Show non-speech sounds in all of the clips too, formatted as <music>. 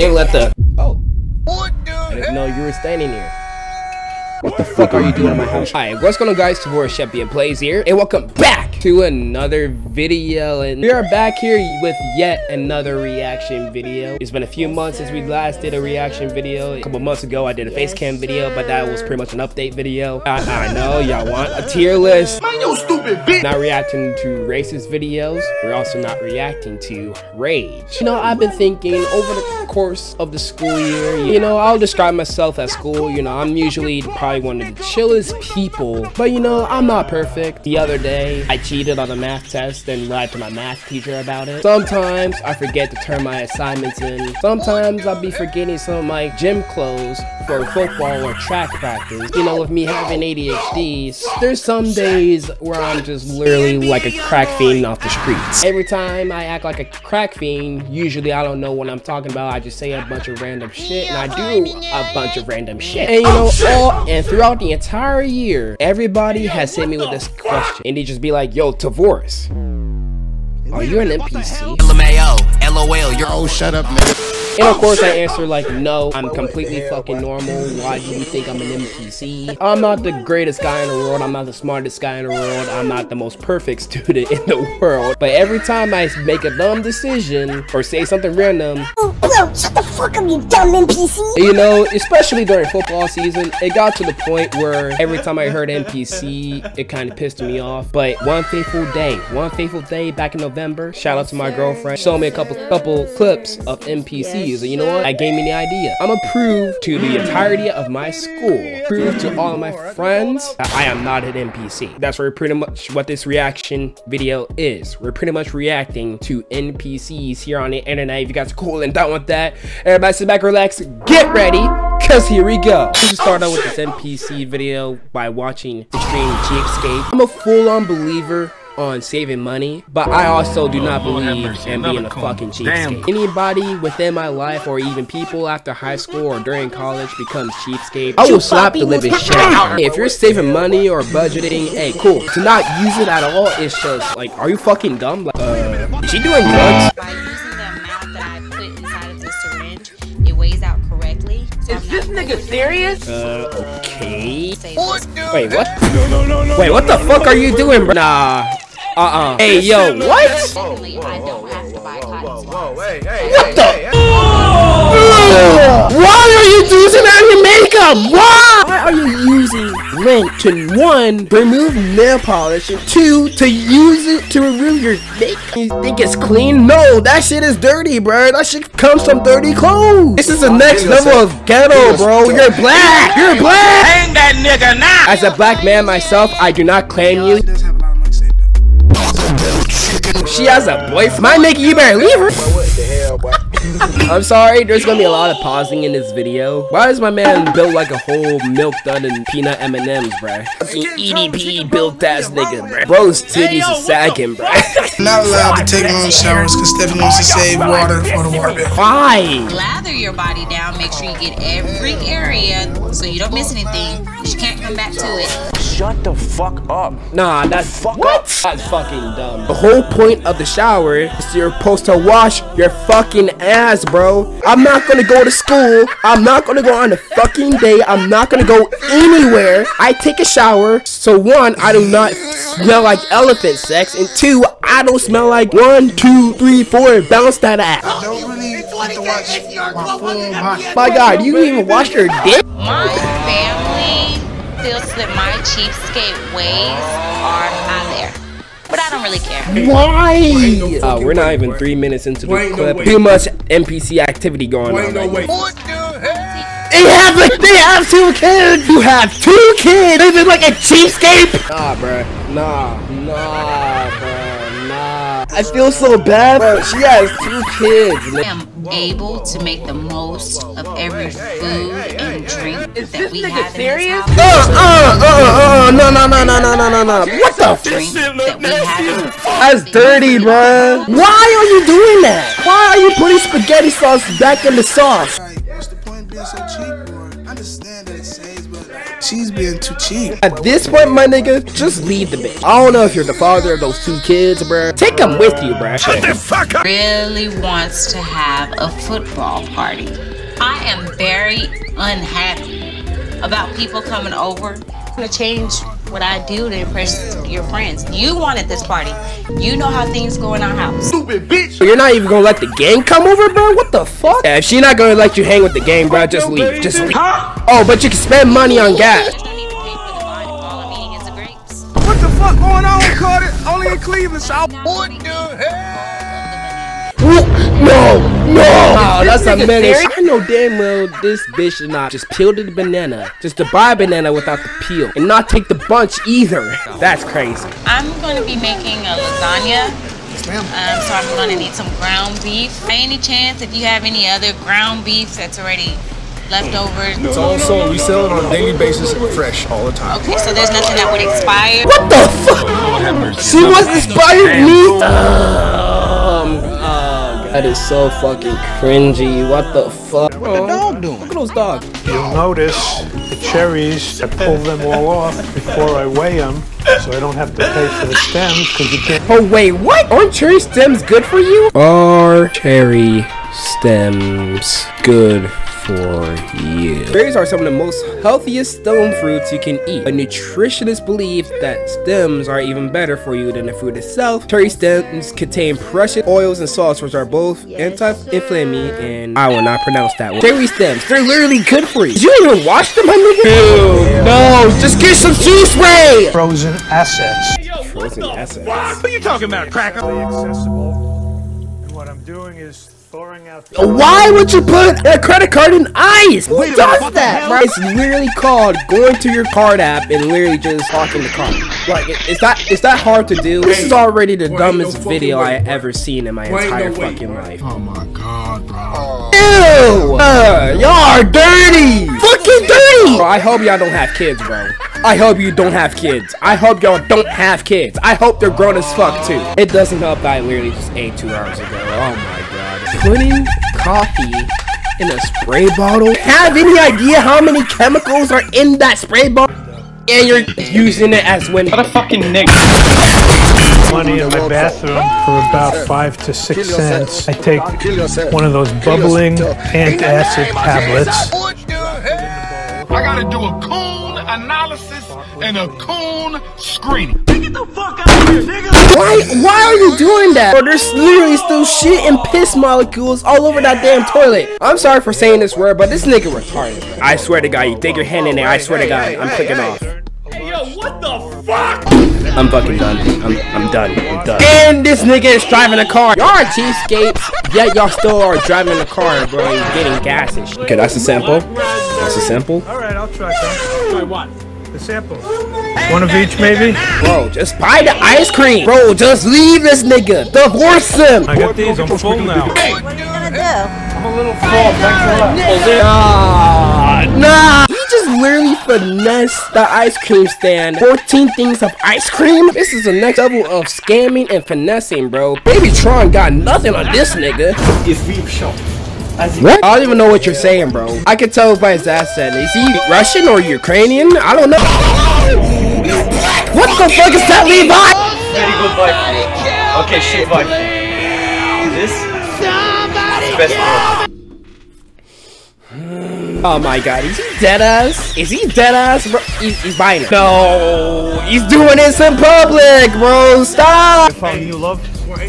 They don't let the. Oh. What I didn't know you were standing here. What the fuck are you doing in my house? Hi, what's going on guys? Tavoris Champion Plays here, and welcome back to another video. And we are back here with yet another reaction video. It's been a few months since we last did a reaction video. A couple months ago, I did a face cam video, but that was pretty much an update video. I, I know y'all want a tier list. Man, you stupid bitch! Not reacting to racist videos. We're also not reacting to rage. You know, I've been thinking over the course of the school year, you know, I'll describe myself at school. You know, I'm usually probably probably one of the chillest people. But you know, I'm not perfect. The other day, I cheated on a math test and lied to my math teacher about it. Sometimes I forget to turn my assignments in. Sometimes I'll be forgetting some of my gym clothes for football or track practice. You know, with me having ADHD, there's some days where I'm just literally like a crack fiend off the streets. Every time I act like a crack fiend, usually I don't know what I'm talking about. I just say a bunch of random shit and I do a bunch of random shit. And you know, all and throughout the entire year, everybody has hit me with this question. And they just be like, yo, Tavoris, are you an NPC? LMAO, LOL, you're- Oh, shut up, man. And of course, I answer like, no, I'm completely fucking normal. Why do you think I'm an NPC? I'm not the greatest guy in the world. I'm not the smartest guy in the world. I'm not the most perfect student in the world. But every time I make a dumb decision or say something random, oh, bro, shut the fuck up, you dumb NPC. You know, especially during football season, it got to the point where every time I heard NPC, it kind of pissed me off. But one faithful day, one faithful day back in November, shout out to my girlfriend, showed me a couple couple clips of NPCs and you know what? That gave me the idea. I'ma prove to the entirety of my school, prove to all of my friends that I am not an NPC. That's where pretty much what this reaction video is. We're pretty much reacting to NPCs here on the internet. If you guys are cool and done with that, everybody sit back, relax, get ready, cause here we go. Let's start out with this NPC video by watching Extreme Cheapskate. I'm a full-on believer on saving money, but I also do not believe in being a fucking cheapskate. Anybody within my life or even people after high school or during college becomes cheapskate, I will slap the living shit out. If you're saving money or budgeting, hey, cool. To not use it at all, it's just like, are you fucking dumb? Like, uh, is she doing drugs? By using the amount that I put inside of the syringe, it weighs out correctly. So is this nigga serious? Uh, okay. Wait, what? No, no, no, no. Wait, what the fuck are you doing, bro? Nah. Uh-uh. Hey, yo, what? Secondly, I don't have to buy cotton swabs. What the? Why are you using that in your makeup? Why? Why are you using lint to one, remove nail polish, and two, to use it to remove your makeup? You think it's clean? No, that shit is dirty, bro. That shit comes from dirty clothes. This is the next level of ghetto, bro. You're black. You're black. Hang that nigga now. As a black man myself, I do not claim you. Doctor Bill. She has a boyfriend. My Mickey, you better leave her. <laughs> I'm sorry, there's gonna be a lot of pausing in this video. Why is my man built like a whole milk dud and peanut M&M's, bruh? Fucking EDP built ass nigga, bruh. Bro's titties are sagging, bruh. Not allowed to take long showers because Stephanie wants to save water for the water bill. Why? Lather your body down, make sure you get every area so you don't miss anything. You can't come back to it. Shut the fuck up. Nah, that's fuck what? That's fucking dumb. The whole point of the shower is you're supposed to wash your fucking ass, bro. I'm not gonna go to school. I'm not gonna go on a fucking day. I'm not gonna go anywhere. I take a shower. So one, I do not smell like elephant sex, and two, I don't smell like one, two, three, four. Bounce that ass. I don't really like to watch my full body. My God, you even wash your dick? My family feels that my cheapskate ways are out there. But I don't really care. Why? Uh, we're not even three minutes into the clip. Too much NPC activity going on right now. They have like they have two kids. You have two kids. Living like a cheapskate. Nah, bruh. Nah, nah. Nah. I feel so bad, bro. She has two kids. I am able to make the most of every food and drink that we have in this house. Uh, uh, uh, uh, no, no, no, no, no, no, no, no. What the? Drink that we have That's dirty, bruh. Why are you doing that? Why are you putting spaghetti sauce back in the sauce? Like, what's the being so cheap? Or I understand that it saves, but She's being too cheap. At this point, my nigga, just leave the bitch. I don't know if you're the father of those two kids, bruh. Take them with you, bruh. Shut the fuck up. Really wants to have a football party. I am very unhappy about people coming over. I'm gonna change what I do to impress your friends. You wanted this party. You know how things go in our house. Stupid bitch. So you're not even gonna let the gang come over, bro? What the fuck? Yeah, if she not gonna let you hang with the gang, bro, just leave. Just leave. Oh, but you can spend money on gas. There's no need to pay for the wine if all I'm eating is the grapes. What the fuck going on, Carter? Only in Cleveland, South. What the hell? Ooh, No, no, oh, that's a menace. I know damn well this bitch should not just peel the banana, just to buy a banana without the peel, and not take the bunch either. That's crazy. I'm going to be making a lasagna. Um, so I'm going to need some ground beef. By any chance, if you have any other ground beef that's already left over? It's all sold. We sell it on a daily basis, fresh all the time. Okay, so there's nothing that would expire. What the fuck? She wants expired meat? Um, that is so fucking cringy. What the fuck? What the dog doing? Look at those dogs. You'll notice the cherries, I pull them all off before I weigh them, so I don't have to pay for the stems, because you can't Oh wait, what? Aren't cherry stems good for you? Are cherry stems good for you? Berries are some of the most healthiest stone fruits you can eat. A nutritionist believes that stems are even better for you than the fruit itself. Cherry stems contain precious oils and salts which are both anti-inflammatory and I will not pronounce that word. Cherry stems, they're literally good for you. Did you even wash them, my nigga? Ew, no, just get some juice spray! frozen assets. Frozen assets. What are you talking about, cracker? accessible. And what I'm doing is throwing out the Why would you put a credit card in ice? Who does that? Bro? It's literally called going to your card app and literally just talking the card. Like, it- is that is that hard to do? This is already the dumbest video I ever seen in my entire fucking life. Oh my god, bro. Ew! Uh, y'all are dirty! Fucking dirty! Bro, I hope y'all don't have kids, bro. I hope you don't have kids. I hope y'all don't have kids. I hope they're grown as fuck too. It doesn't help that I literally just ate two hours ago. Oh my god. Putting coffee in a spray bottle? Have any idea how many chemicals are in that spray bottle? And you're using it as when What a fucking nigga. money in my bathroom for about five to six cents. I take one of those bubbling antacid tablets. I gotta do a coon analysis and a coon screening. Why why are you doing that? Bro, there's literally still shit and piss molecules all over that damn toilet. I'm sorry for saying this word, but this nigga retarded. bro. I swear to God, you dig your hand in there, I swear to God, I'm clicking off. Hey, yo, what the fuck? I'm fucking done. I'm, I'm done. I'm done. And this nigga is driving a car. Y'all are cheapskates, yet y'all still are driving a car, bro, and getting gas and shit. Okay, that's a sample. That's a sample. Alright, I'll try some. Try what? The samples. One of each, maybe? Bro, just buy the ice cream. Bro, just leave this nigga. Divorce him. I got these, on full now. Hey, what are you gonna do? I'm a little full now. Ah, nah. He just literally finessed the ice cream stand. 14 things of ice cream? This is the next level of scamming and finessing, bro. BabyTron got nothing on this nigga. What? I don't even know what you're saying, bro. I can tell by his accent. Is he Russian or Ukrainian? I don't know. What the fuck is that, Levi? Very good vibe. Okay, shit vibe. This? is Best bro. Oh my god, is he dead ass? Is he dead ass, bro? He's, he's buying it. No, he's doing this in public, bro. Stop. I found new love.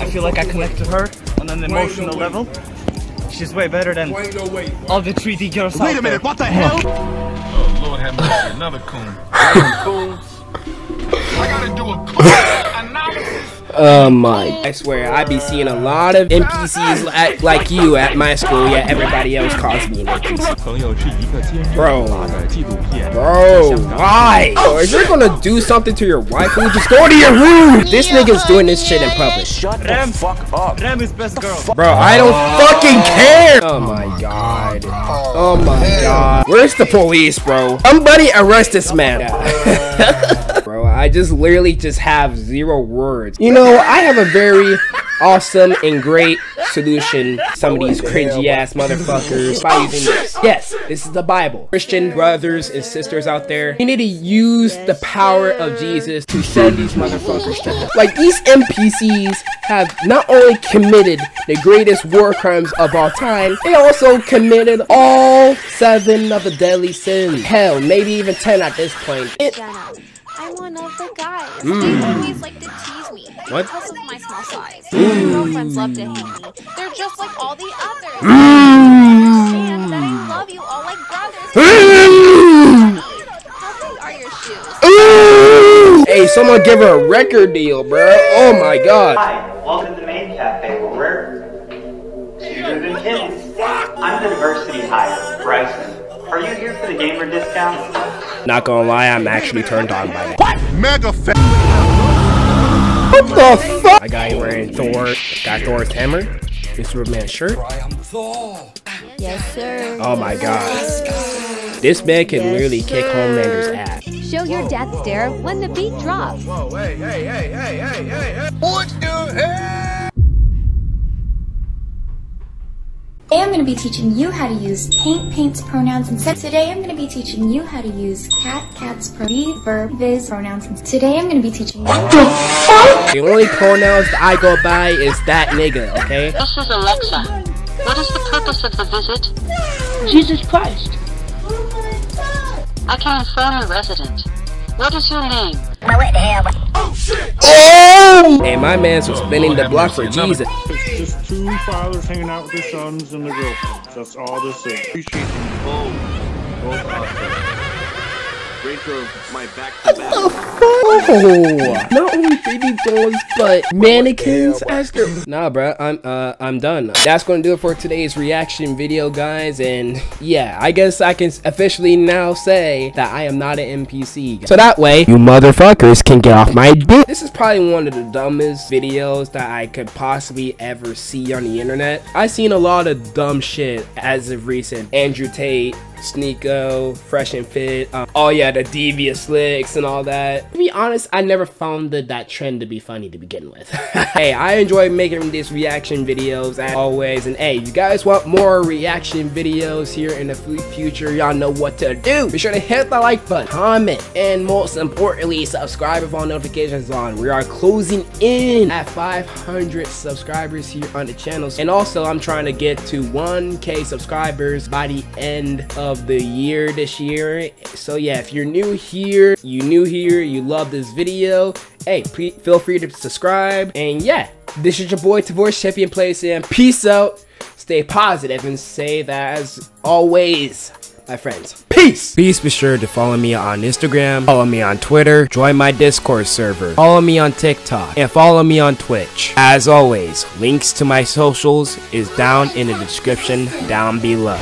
I feel like I connected her on an emotional level. She's way better than all the 3D girls Wait a minute, what the hell? Oh, Lord have mercy, another coon. Coons. I gotta do a coon analysis. Oh my. I swear, I be seeing a lot of NPCs at, like you at my school, yet everybody else calls me an NPC. Bro. Bro, why? Bro, if you're gonna do something to your wife, you just go to your room. This nigga's doing this shit in public. Shut the fuck up. Rem is best girl. Bro, I don't fucking care. Oh my god. Oh my god. Where's the police, bro? Somebody arrest this man. <laughs> I just literally just have zero words. You know, I have a very awesome and great solution some of these cringy ass motherfuckers by using this. Yes, this is the Bible. Christian brothers and sisters out there, you need to use the power of Jesus to send these motherfuckers to hell. Like these NPCs have not only committed the greatest war crimes of all time, they also committed all seven of the deadly sins. Hell, maybe even ten at this point. It one of the guys. Mm. They always like to tease me what? because of my small size. Mm. My girlfriends love to hate me. They're just like all the others. Mm. understand that I love you all like brothers. How big are your shoes? Hey, someone give her a record deal, bro. Oh my god. Hi, welcome to the main cafe where we're cuter than kittens. I'm the diversity hire, Bryson. Are you here for the gamer discount? Not gonna lie, I'm actually turned on by that. What? Mega fa- What the fuck? I got you wearing Thor, got Thor's hammer, this Superman shirt. Yes, sir. Oh my god. This man can literally kick Homelander's ass. Show your death stare when the beat drops. Whoa, hey, hey, hey, hey, hey, hey, hey. What the hell? Today I'm going to be teaching you how to use paint, paints, pronouns, and set. Today I'm going to be teaching you how to use cat, cats, pro, be, verb, viz, pronouns, and today I'm going to be teaching you- What the fuck? The only pronouns that I go by is that nigga, okay? This is Alexa. What is the purpose of the visit? Jesus Christ. I can inform a resident. What is your name? What the hell? Oh shit! Oh! Hey, my man's was spinning the block for Jesus. It's just two fathers hanging out with their sons and their girlfriends. That's all this is. Appreciate you both. Both out there. Great my back to back. Not only baby dolls, but mannequins as their. Nah, bro, I'm uh I'm done. That's gonna do it for today's reaction video, guys. And yeah, I guess I can officially now say that I am not an NPC. So that way, you motherfuckers can get off my dick. This is probably one of the dumbest videos that I could possibly ever see on the internet. I've seen a lot of dumb shit as of recent. Andrew Tate. Sneako, Fresh and Fit, um, oh yeah, the devious licks and all that. To be honest, I never found the, that trend to be funny to begin with. <laughs> hey, I enjoy making these reaction videos as always, and hey, you guys want more reaction videos here in the future, y'all know what to do. Be sure to hit the like button, comment, and most importantly, subscribe if all notifications on. We are closing in at 500 subscribers here on the channel, and also I'm trying to get to 1k subscribers by the end of the year this year. So yeah, if you're new here, you new here, you love this video, hey, feel free to subscribe. And yeah, this is your boy Tavoris Champion Plays and peace out. Stay positive and say that as always, my friends. Peace! Please be sure to follow me on Instagram, follow me on Twitter, join my Discord server, follow me on TikTok, and follow me on Twitch. As always, links to my socials is down in the description down below.